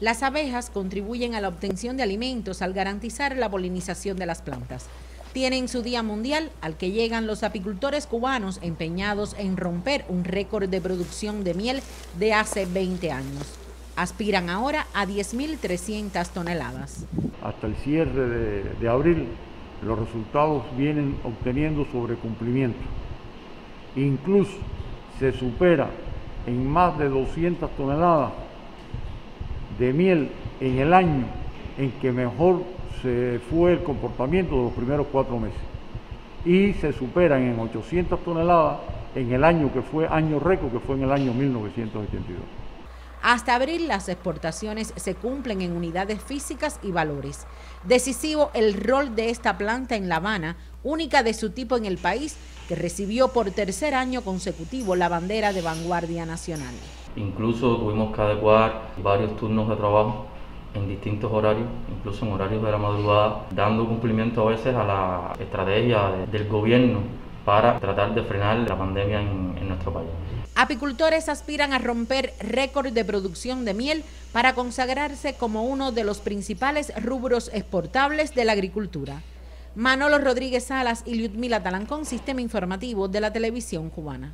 Las abejas contribuyen a la obtención de alimentos al garantizar la polinización de las plantas. Tienen su Día Mundial al que llegan los apicultores cubanos empeñados en romper un récord de producción de miel de hace 20 años. Aspiran ahora a 10.300 toneladas. Hasta el cierre de, abril los resultados vienen obteniendo sobre cumplimiento. Incluso se supera en más de 200 toneladas de miel en el año en que mejor se fue el comportamiento de los primeros cuatro meses. Y se superan en 800 toneladas en el año que fue año récord, que fue en el año 1982. Hasta abril las exportaciones se cumplen en unidades físicas y valores. Decisivo el rol de esta planta en La Habana, única de su tipo en el país, que recibió por tercer año consecutivo la bandera de vanguardia nacional. Incluso tuvimos que adecuar varios turnos de trabajo en distintos horarios, incluso en horarios de la madrugada, dando cumplimiento a veces a la estrategia del gobierno para tratar de frenar la pandemia en, nuestro país. Apicultores aspiran a romper récord de producción de miel para consagrarse como uno de los principales rubros exportables de la agricultura. Manolo Rodríguez Salas y Liudmila Talancón, Sistema Informativo de la Televisión Cubana.